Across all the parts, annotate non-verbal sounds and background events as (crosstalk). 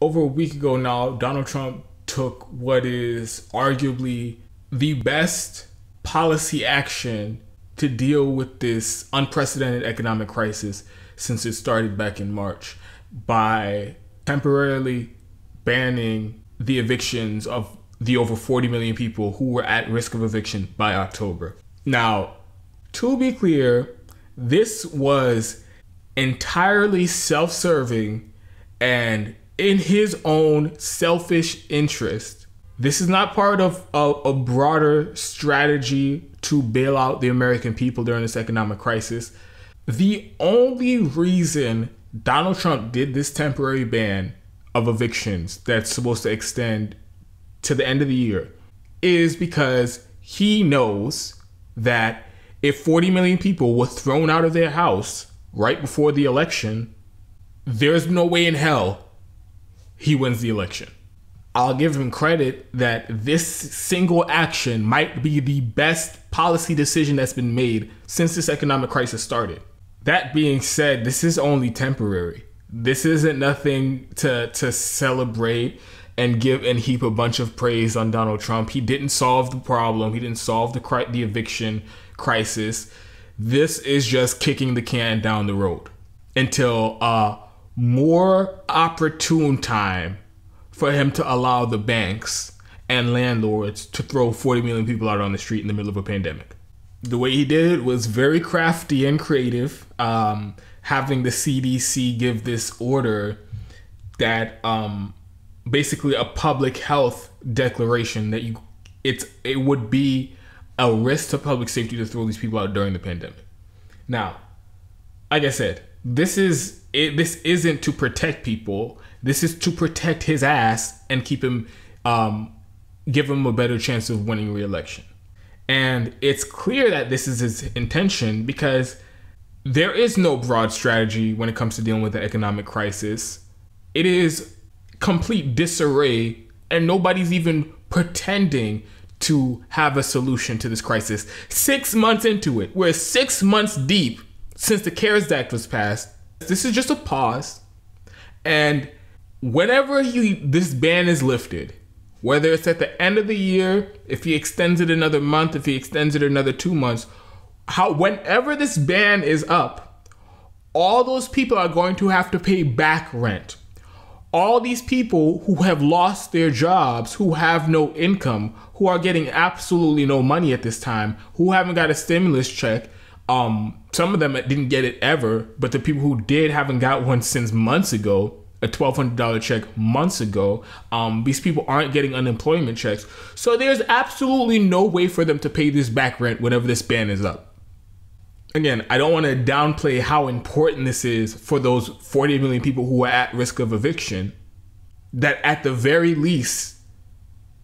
over a week ago now, Donald Trump took what is arguably the best policy action to deal with this unprecedented economic crisis since it started back in March by temporarily banning the evictions of the over 40 million people who were at risk of eviction by October. Now, to be clear, this was entirely self serving and in his own selfish interest. This is not part of a, a, broader strategy to bail out the American people during this economic crisis. The only reason Donald Trump did this temporary ban of evictions that's supposed to extend to the end of the year is because he knows that if 40 million people were thrown out of their house right before the election, there's no way in hell he wins the election. I'll give him credit that this single action might be the best policy decision that's been made since this economic crisis started. That being said, this is only temporary. This isn't nothing to to celebrate and give and heap a bunch of praise on Donald Trump. He didn't solve the problem. He didn't solve the the eviction crisis. This is just kicking the can down the road until a more opportune time for him to allow the banks and landlords to throw 40 million people out on the street in the middle of a pandemic. The way he did it was very crafty and creative, um, having the CDC give this order that um, basically a public health declaration that you it's it would be a risk to public safety to throw these people out during the pandemic. Now, like I said, this is it, this isn't to protect people. This is to protect his ass and keep him, um, give him a better chance of winning re-election. And it's clear that this is his intention because there is no broad strategy when it comes to dealing with the economic crisis. It is complete disarray, and nobody's even pretending to have a solution to this crisis. Six months into it, we're six months deep since the CARES Act was passed. This is just a pause. And whenever he, this ban is lifted, whether it's at the end of the year, if he extends it another month, if he extends it another two months, how whenever this ban is up, all those people are going to have to pay back rent all these people who have lost their jobs, who have no income, who are getting absolutely no money at this time, who haven't got a stimulus check. Um, some of them didn't get it ever, but the people who did haven't got one since months ago. A twelve hundred dollar check months ago. Um, these people aren't getting unemployment checks, so there's absolutely no way for them to pay this back rent whenever this ban is up again, I don't want to downplay how important this is for those 40 million people who are at risk of eviction. That at the very least,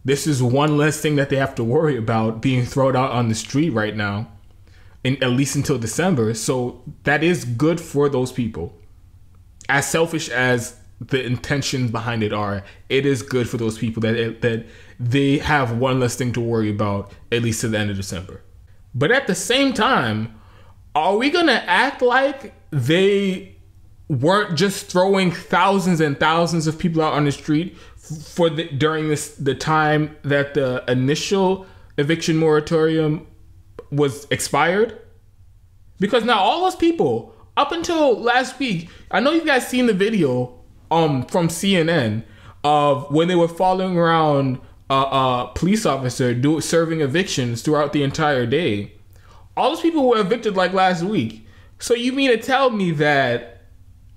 this is one less thing that they have to worry about being thrown out on the street right now, in, at least until December. So that is good for those people. As selfish as the intentions behind it are, it is good for those people that that they have one less thing to worry about at least to the end of December. But at the same time, are we gonna act like they weren't just throwing thousands and thousands of people out on the street for the during this the time that the initial eviction moratorium was expired? Because now all those people up until last week, I know you guys seen the video um from CNN of when they were following around a, a police officer do serving evictions throughout the entire day all those people were evicted like last week. So you mean to tell me that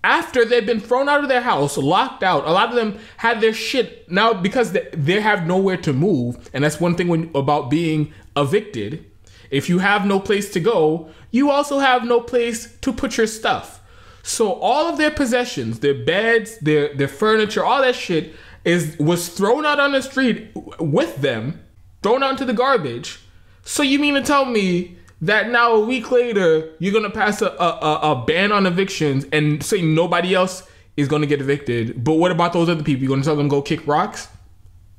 after they've been thrown out of their house, locked out, a lot of them had their shit now because they, they have nowhere to move, and that's one thing when, about being evicted. If you have no place to go, you also have no place to put your stuff. So all of their possessions, their beds, their their furniture, all that shit is was thrown out on the street with them, thrown out into the garbage. So you mean to tell me that now a week later you're gonna pass a, a, a ban on evictions and say nobody else is gonna get evicted. But what about those other people? You're gonna tell them go kick rocks?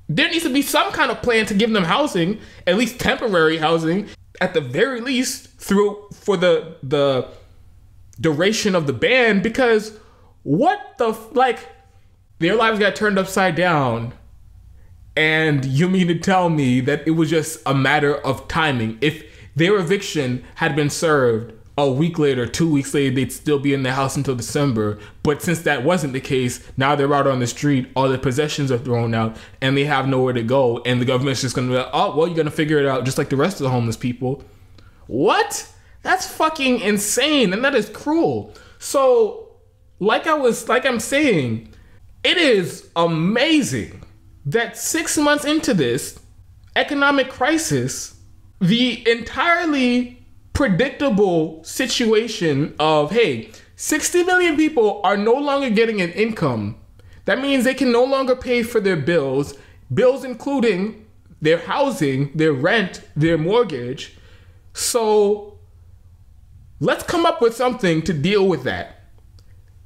There needs to be some kind of plan to give them housing, at least temporary housing, at the very least through for the the duration of the ban. Because what the like, their lives got turned upside down. And you mean to tell me that it was just a matter of timing? If their eviction had been served a week later, two weeks later, they'd still be in the house until December. But since that wasn't the case, now they're out on the street, all their possessions are thrown out, and they have nowhere to go. And the government's just gonna be like, oh, well, you're gonna figure it out just like the rest of the homeless people. What? That's fucking insane, and that is cruel. So, like I was, like I'm saying, it is amazing that six months into this economic crisis, the entirely predictable situation of hey 60 million people are no longer getting an income. That means they can no longer pay for their bills bills including their housing their rent their mortgage. So let's come up with something to deal with that.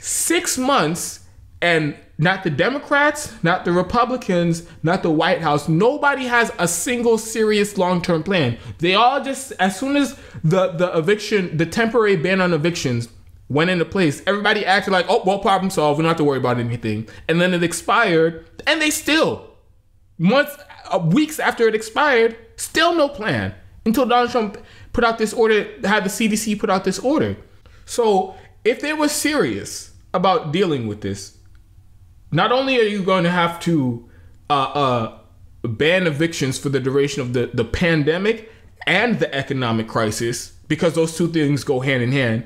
Six months and not the Democrats, not the Republicans, not the White House. Nobody has a single serious long-term plan. They all just as soon as the the eviction, the temporary ban on evictions went into place, everybody acted like, "Oh, well, problem solved. We don't have to worry about anything." And then it expired, and they still months, uh, weeks after it expired, still no plan until Donald Trump put out this order, had the CDC put out this order. So if they were serious about dealing with this, not only are you going to have to uh, uh, ban evictions for the duration of the, the pandemic and the economic crisis, because those two things go hand in hand,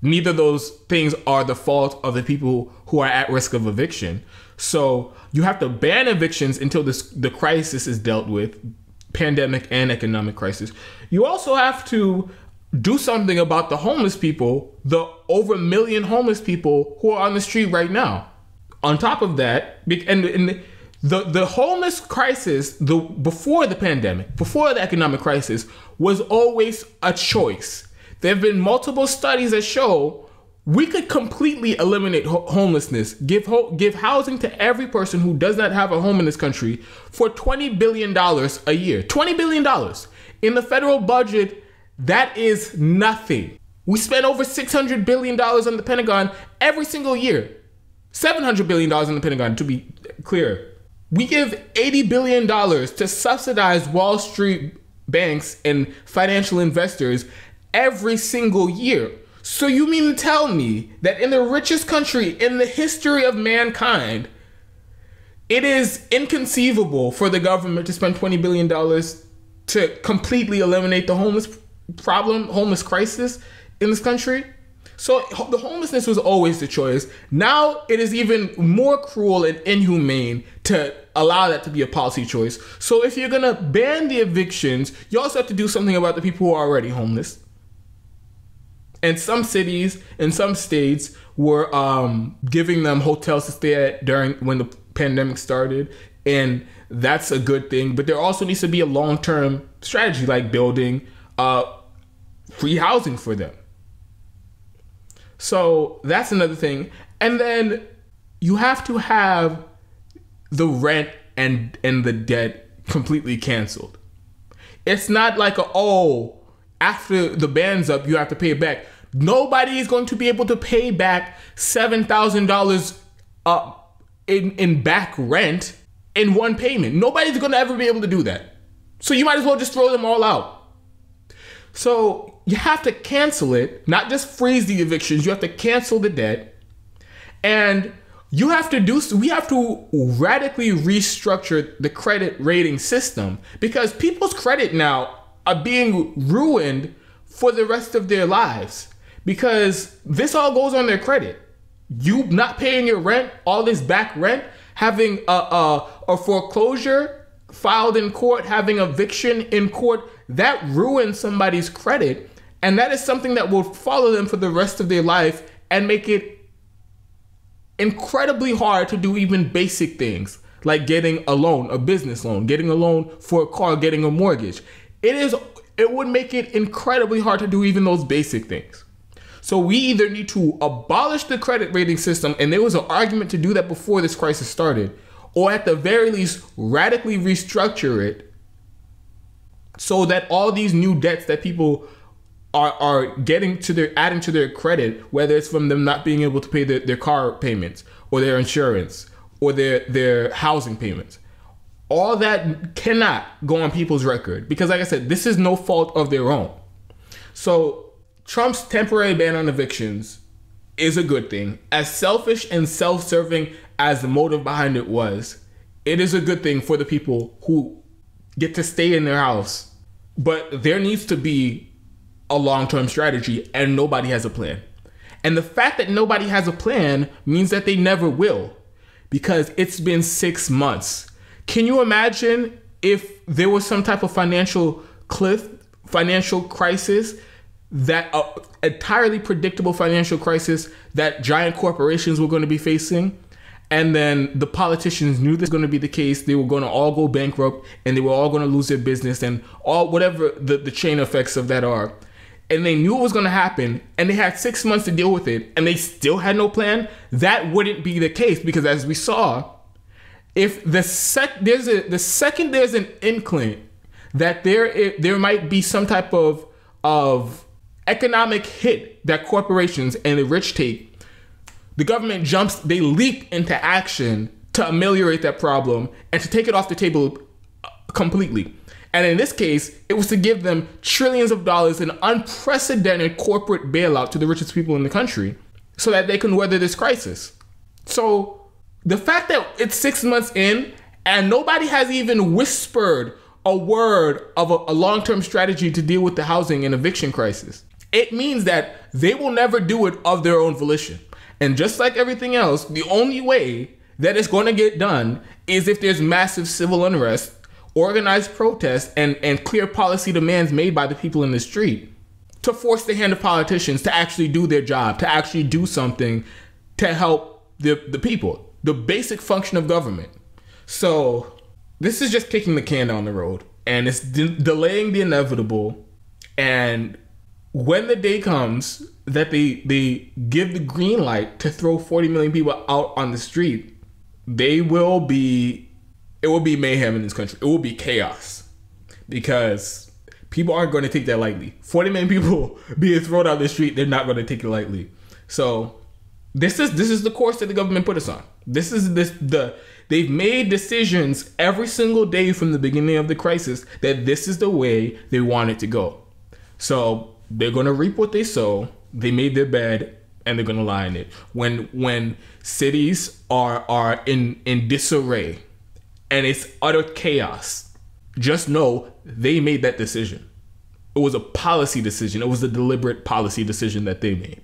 neither of those things are the fault of the people who are at risk of eviction. So you have to ban evictions until this the crisis is dealt with, pandemic and economic crisis. You also have to do something about the homeless people, the over a million homeless people who are on the street right now on top of that, and, and the the homeless crisis, the before the pandemic, before the economic crisis, was always a choice. There have been multiple studies that show we could completely eliminate ho- homelessness, give ho- give housing to every person who does not have a home in this country for 20 billion dollars a year. 20 billion dollars in the federal budget, that is nothing. We spend over 600 billion dollars on the Pentagon every single year. $700 billion in the Pentagon, to be clear. We give $80 billion to subsidize Wall Street banks and financial investors every single year. So you mean to tell me that in the richest country in the history of mankind, it is inconceivable for the government to spend $20 billion to completely eliminate the homeless problem, homeless crisis in this country? So the homelessness was always the choice. Now it is even more cruel and inhumane to allow that to be a policy choice. So if you're gonna ban the evictions, you also have to do something about the people who are already homeless. And some cities and some states were um, giving them hotels to stay at during when the pandemic started, and that's a good thing. But there also needs to be a long-term strategy, like building uh, free housing for them so that's another thing. And then you have to have the rent and and the debt completely canceled. It's not like a oh after the band's up you have to pay it back. Nobody is going to be able to pay back seven thousand dollars up in in back rent in one payment. Nobody's going to ever be able to do that. So you might as well just throw them all out. So you have to cancel it, not just freeze the evictions, you have to cancel the debt. And you have to do we have to radically restructure the credit rating system because people's credit now are being ruined for the rest of their lives because this all goes on their credit. You not paying your rent, all this back rent, having a, a, a foreclosure filed in court, having eviction in court, that ruins somebody's credit. And that is something that will follow them for the rest of their life and make it incredibly hard to do even basic things like getting a loan, a business loan, getting a loan for a car, getting a mortgage. It is it would make it incredibly hard to do even those basic things. So we either need to abolish the credit rating system and there was an argument to do that before this crisis started or at the very least radically restructure it so that all these new debts that people are, are getting to their adding to their credit, whether it's from them not being able to pay their, their car payments or their insurance or their their housing payments. All that cannot go on people's record because, like I said, this is no fault of their own. So Trump's temporary ban on evictions is a good thing. As selfish and self-serving as the motive behind it was, it is a good thing for the people who get to stay in their house. But there needs to be a long-term strategy and nobody has a plan. And the fact that nobody has a plan means that they never will because it's been 6 months. Can you imagine if there was some type of financial cliff, financial crisis that uh, entirely predictable financial crisis that giant corporations were going to be facing and then the politicians knew this was going to be the case. They were going to all go bankrupt and they were all going to lose their business and all whatever the, the chain effects of that are. And they knew it was going to happen and they had six months to deal with it and they still had no plan. That wouldn't be the case because as we saw if the sec there's a the second there's an inkling that there there might be some type of of economic hit that corporations and the rich take the government jumps they leap into action to ameliorate that problem and to take it off the table uh, completely and in this case, it was to give them trillions of dollars in unprecedented corporate bailout to the richest people in the country so that they can weather this crisis. So the fact that it's six months in and nobody has even whispered a word of a, a long term strategy to deal with the housing and eviction crisis, it means that they will never do it of their own volition. And just like everything else, the only way that it's going to get done is if there's massive civil unrest organized protests and, and clear policy demands made by the people in the street to force the hand of politicians to actually do their job, to actually do something to help the, the people, the basic function of government. So this is just kicking the can down the road and it's de- delaying the inevitable. And when the day comes that they they give the green light to throw 40 million people out on the street, they will be it will be mayhem in this country. It will be chaos because people aren't going to take that lightly. 40 million people (laughs) being thrown out the street, they're not going to take it lightly. So this is this is the course that the government put us on. This is this the they've made decisions every single day from the beginning of the crisis that this is the way they want it to go. So they're going to reap what they sow. They made their bed and they're going to lie in it. When when cities are are in in disarray, and it's utter chaos, just know they made that decision. It was a policy decision. It was a deliberate policy decision that they made.